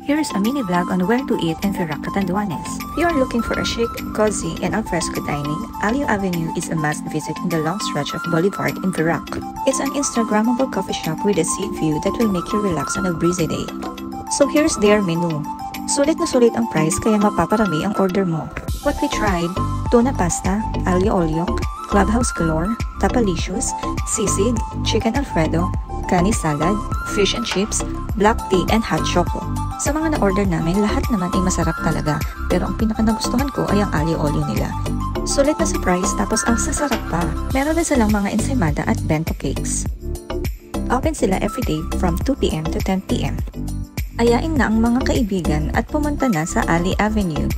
Here's a mini vlog on where to eat in Virac, Catanduanes. If you are looking for a chic, cozy, and alfresco dining, Alley Avenue is a must visit in the long stretch of Boulevard in Virac. It's an Instagrammable coffee shop with a sea view that will make you relax on a breezy day. So here's their menu. Sulit na sulit ang price kaya mapaparami ang order mo. What we tried, tuna pasta, aglio olio, clubhouse galore, tapalicious, sisig, chicken alfredo, kani salad, fish and chips, black tea, and hot choco. Sa mga na-order namin, lahat naman ay masarap talaga. Pero ang pinaka nagustuhan ko ay ang alio olio nila. Sulit na sa price tapos ang sasarap pa. Meron din silang mga ensaymada at bento cakes. Open sila everyday from 2pm to 10pm. Ayain na ang mga kaibigan at pumunta na sa Ali Avenue